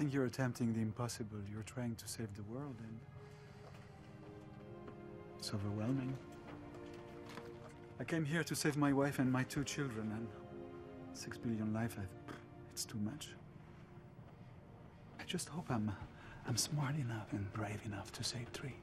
think you're attempting the impossible. You're trying to save the world, and it's overwhelming. I came here to save my wife and my two children, and six billion life—it's too much. I just hope I'm, I'm smart enough and brave enough to save three.